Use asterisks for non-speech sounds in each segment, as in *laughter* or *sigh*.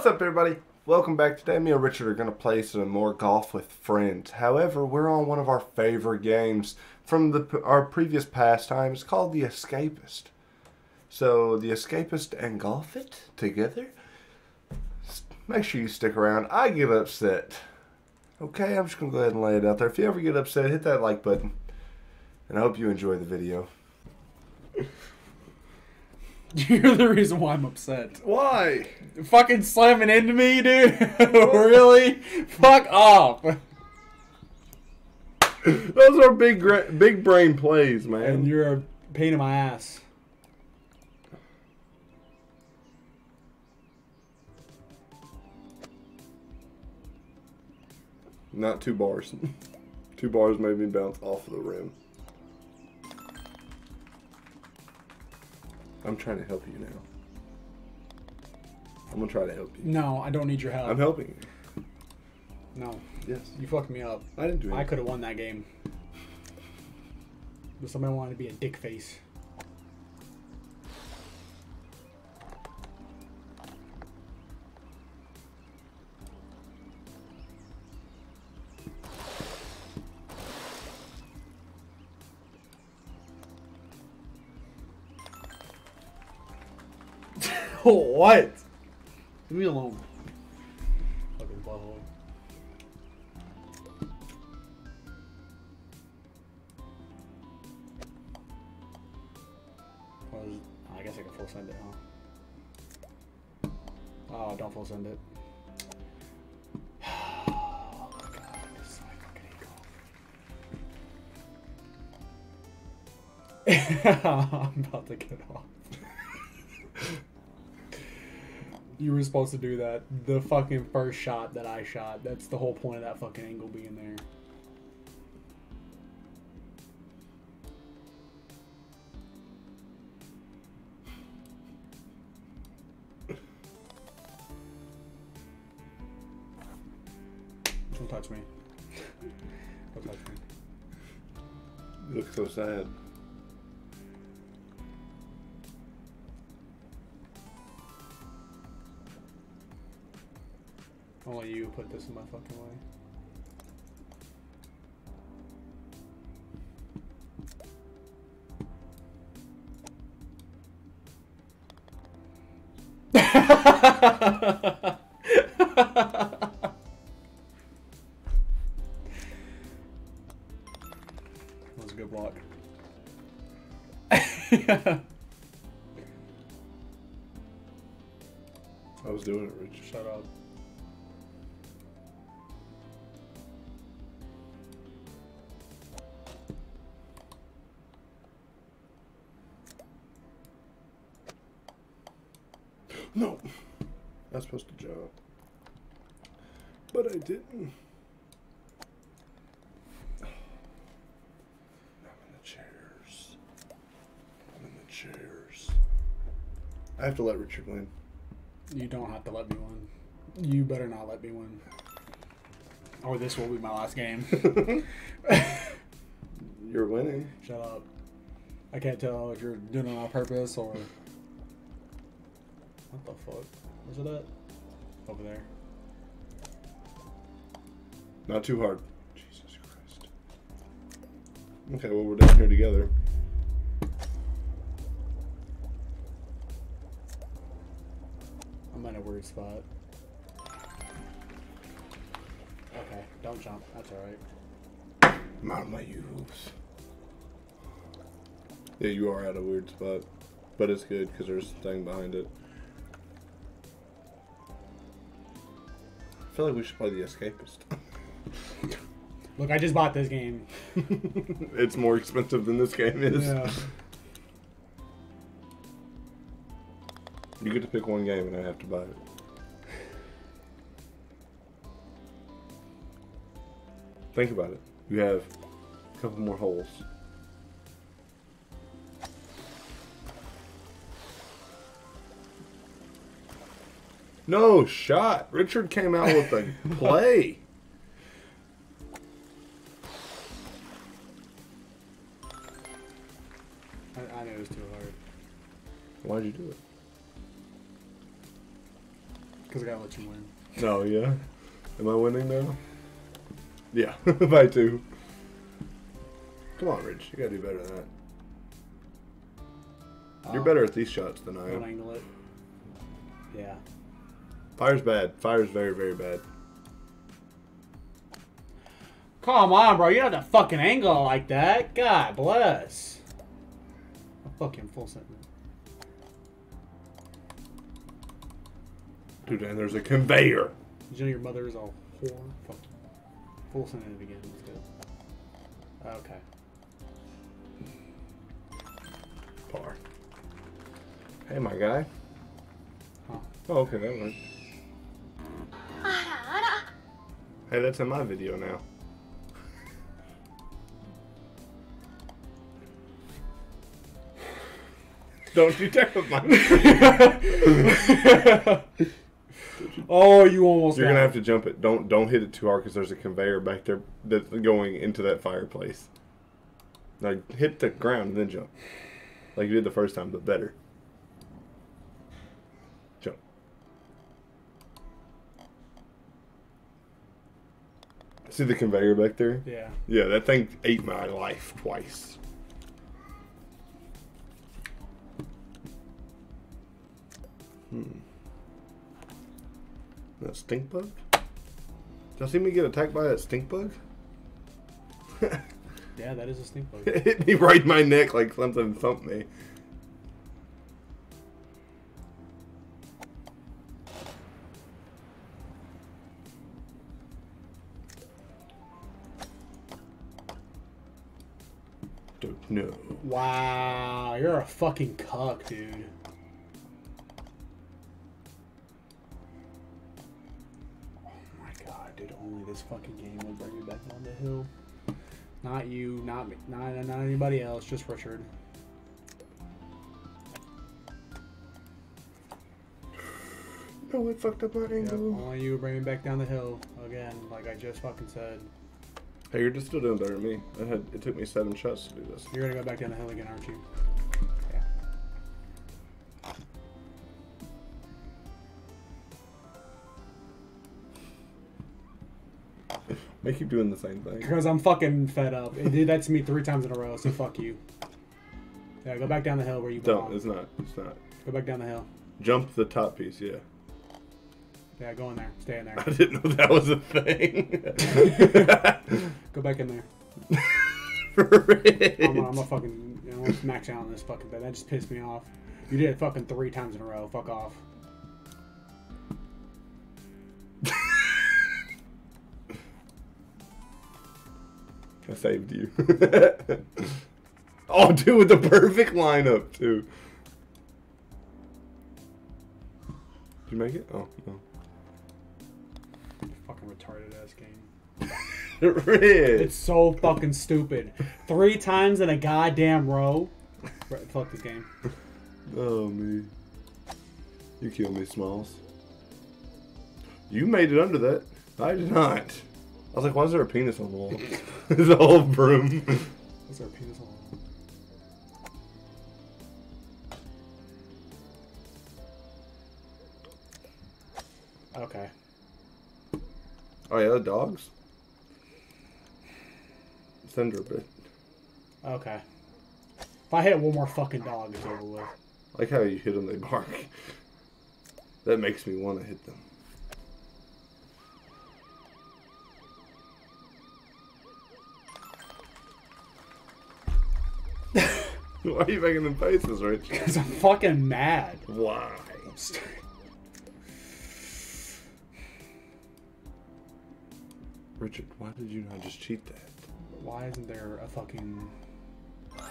What's up, everybody? Welcome back. Today, me and Richard are going to play some more golf with friends. However, we're on one of our favorite games from the our previous pastime. It's called The Escapist. So, The Escapist and Golf It together. Make sure you stick around. I get upset. Okay, I'm just going to go ahead and lay it out there. If you ever get upset, hit that like button. And I hope you enjoy the video. *laughs* You're the reason why I'm upset. Why? Fucking slamming into me, dude. *laughs* really? Fuck off. Those are big, big brain plays, man. And you're a pain in my ass. Not two bars. *laughs* two bars made me bounce off of the rim. I'm trying to help you now. I'm gonna try to help you. No, I don't need your help. I'm helping you. no, Yes. you fucked me up. I didn't do it. I could have won that game. But somebody wanted to be a dick face. What? Leave me alone. Fucking butthole. Is- oh, I guess I can full send it, huh? Oh, don't full send it. *sighs* Oh, God, this is my fucking hate. *laughs* I'm about to get off. You were supposed to do that. The fucking first shot that I shot. That's the whole point of that fucking angle being there. Don't touch me. Don't touch me. You look so sad. Only you put this in my fucking way. *laughs* No. I was supposed to jump. But I didn't. *sighs* I'm in the chairs. I'm in the chairs. I have to let Richard win. You don't have to let me win. You better not let me win. Or this will be my last game. *laughs* You're winning. Shut up. I can't tell if you're doing it on purpose or. What the fuck? Where's it at? Over there. Not too hard. Jesus Christ. Okay, well, we're down here together. I'm in a weird spot. Okay, don't jump. That's alright. I'm out of my use. Yeah, you are at a weird spot. But it's good because there's a thing behind it. I feel like we should play The Escapist. *laughs* Look, I just bought this game. *laughs* it's more expensive than this game is. Yeah. You get to pick one game and I have to buy it. Think about it. You have a couple more holes. No shot. Richard came out with a *laughs* play. I, I knew it was too hard. Why'd you do it? Because I gotta let you win. No, yeah. Am I winning now? Yeah, *laughs* by two. Come on, Rich. You gotta do better than that. You're Oh, better at these shots than I am. angle it. Yeah. Fire's bad. Fire's very, very bad. Come on, bro. You don't have to fucking angle like that. God bless. A fucking full sentence. Dude, and there's a conveyor. Did you know your mother is a whore? Fuck. Full sentence again. Let's go. Okay. Par. Hey, my guy. Huh. Oh, okay, that worked. Hey, that's in my video now. Don't you with my. *laughs* oh, you almost You're gonna have to jump it. Don't don't hit it too hard because there's a conveyor back there that's going into that fireplace. Now hit the ground and then jump, like you did the first time, but better. See the conveyor back there? Yeah. Yeah, that thing ate my life twice. Hmm. That stink bug? Did y'all see me get attacked by that stink bug? *laughs* Yeah, that is a stink bug. it hit me right in my neck like something thumped me. Don't know. wow, you're a fucking cuck, dude. Oh my god, dude, only this fucking game will bring you back on the hill. Not you, not me, not, not anybody else, just Richard. No, it fucked up my Yep, angle. only you bring me back down the hill again, like I just fucking said. Hey, you're just still doing better than me. It, had, it took me seven shots to do this. You're gonna go back down the hill again, aren't you? Yeah. They keep doing the same thing. Because I'm fucking fed up. It did that to me three times in a row, so fuck you. Yeah, go back down the hill where you Don't. It's not. It's not. Go back down the hill. Jump the top piece. Yeah. Yeah, go in there. Stay in there. *laughs* I didn't know that was a thing. *laughs* Go back in there. *laughs* I'm, I'm a fucking. You know, let's max out on this fucking bed. That just pissed me off. You did it fucking three times in a row. Fuck off. I saved you. oh, dude, with the perfect lineup too. Did you make it? Oh no. Fucking retarded ass game. *laughs* Rich. It's so fucking stupid. Three times in a goddamn row. Right, Fuck this game. Oh me. You killed me, Smalls. You made it under that. I did not. I was like, why is there a penis on the wall? *laughs* There's a whole broom. What's our penis on? the wall? Okay. Oh yeah, the dogs. Send her a bit. Okay. If I hit one more fucking dog, it's over with. Like how you hit them, they bark. *laughs* That makes me want to hit them. *laughs* Why are you making them faces, Rich? Because *laughs* I'm fucking mad. Why? Richard, why did you not just cheat that? Why isn't there a fucking... Oh,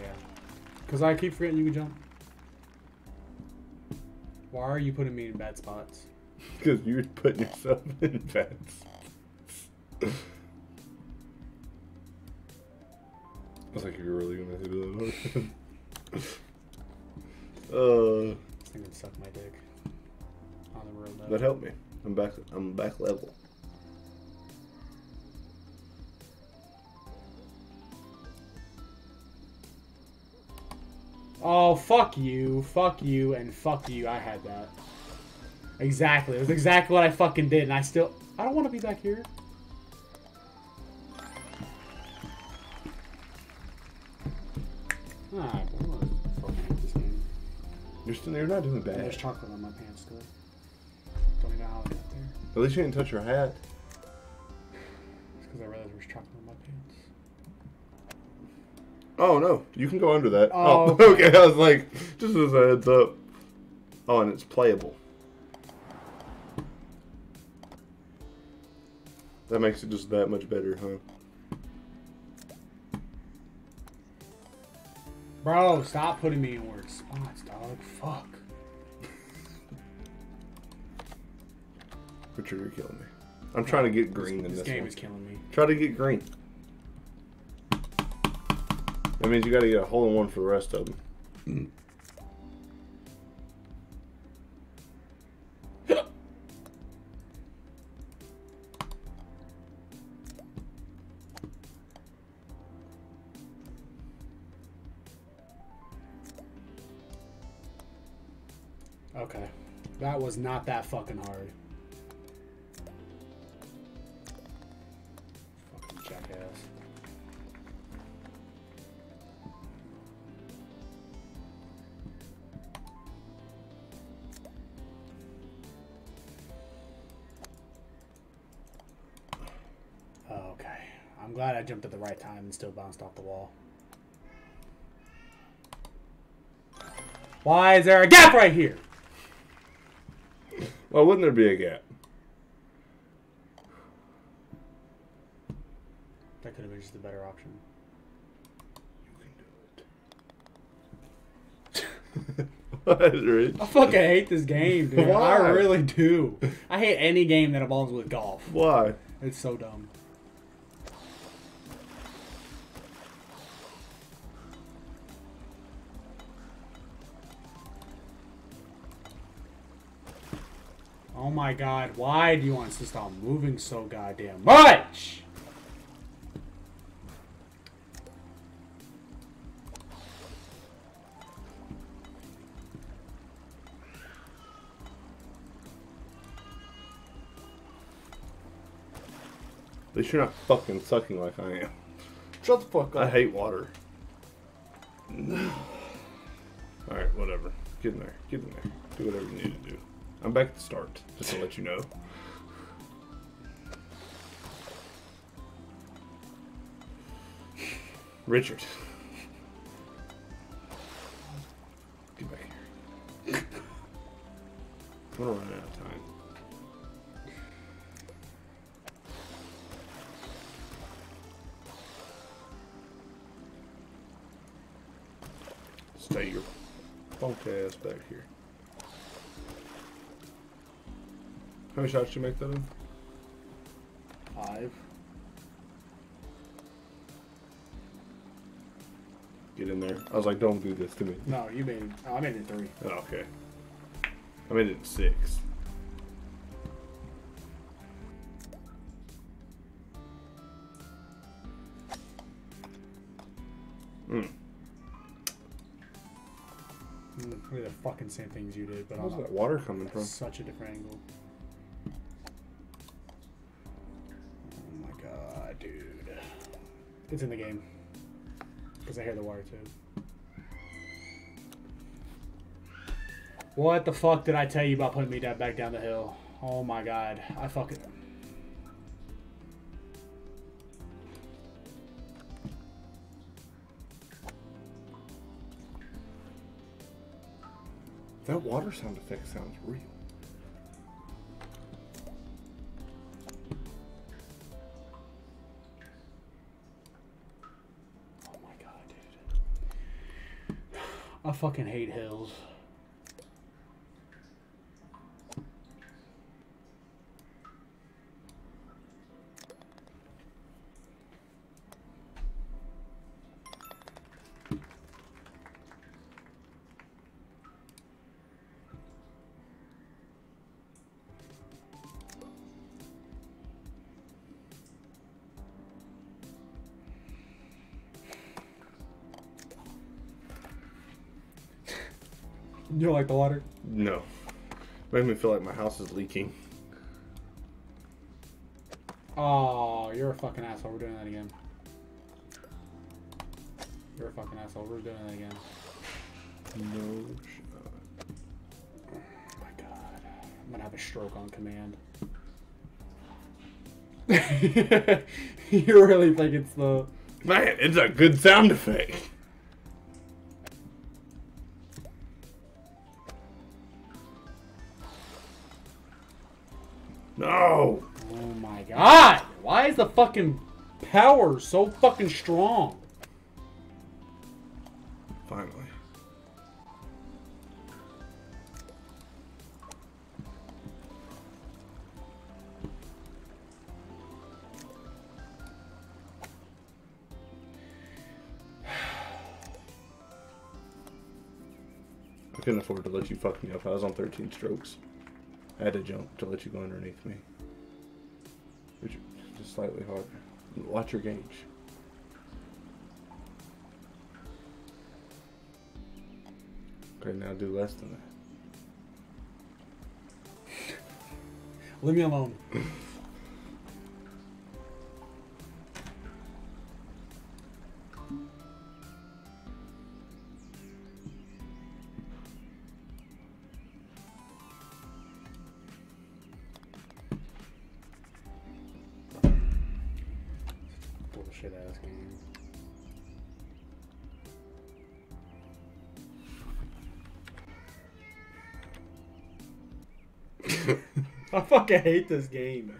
yeah. Because I keep forgetting you can jump. Why are you putting me in bad spots? *laughs* Because you're putting yourself *laughs* in bad I was *laughs* like, you're really gonna do that? uh, This thing would suck my dick. On the real that helped me. I'm back. I'm back level. Oh, fuck you, fuck you, and fuck you. I had that. Exactly. It was exactly what I fucking did, and I still. I don't want to be back here. Ah, Alright, I'm gonna fucking hate this game. You're still you're not doing bad. There's chocolate on my pants still. Don't even know how I got there. At least you didn't touch your hat. It's because I realized there was chocolate on my pants. Oh no, you can go under that. Oh, Oh, *laughs* okay. I was like, just as a heads up. Oh, and it's playable. That makes it just that much better, huh? Bro, stop putting me in weird spots, dog. Fuck. Richard, you're killing me. I'm trying to get green in This this, game one. is killing me. Try to get green. That means you got to get a hole in one for the rest of them. Okay. That was not that fucking hard. I'm glad I jumped at the right time and still bounced off the wall. Why is there a gap right here? Well, wouldn't there be a gap? That could have been just a better option. *laughs* What, Rich? I fucking hate this game, dude. I really do. I hate any game that involves with golf. Why? It's so dumb. My god, why do you want us to stop moving so goddamn much? At least you're not fucking sucking like I am. Shut the fuck up. I hate water. *sighs* Alright, whatever. Get in there. Get in there. Do whatever you need to do. I'm back at the start, just to let you know. Richard. Get back here. I'm gonna run out of time. Stay your funk ass back here. How many shots did you make that in? Five. Get in there. I was like, don't do this to me. No, you made it. Oh, I made it three. Oh, okay. I made it six. Hmm. Mm, Really the fucking same things you did, but Where's on that water coming from? such a different angle. It's in the game. Because I hear the water too. What the fuck did I tell you about putting me that back down the hill? Oh my god. I fucking. That water sound effect sounds real. Fucking hate hills. You don't like the water? No. Makes me feel like my house is leaking. Oh, you're a fucking asshole. We're doing that again. You're a fucking asshole. We're doing that again. No Oh my god. I'm gonna have a stroke on command. *laughs* you really think it's the. Man, it's a good sound effect. Is the fucking power so fucking strong? Finally. I couldn't afford to let you fuck me up. I was on 13 strokes. I had to jump to let you go underneath me. Just slightly harder. Watch your gauge. Okay, now do less than that. Leave me alone. *laughs* fucking hate this game.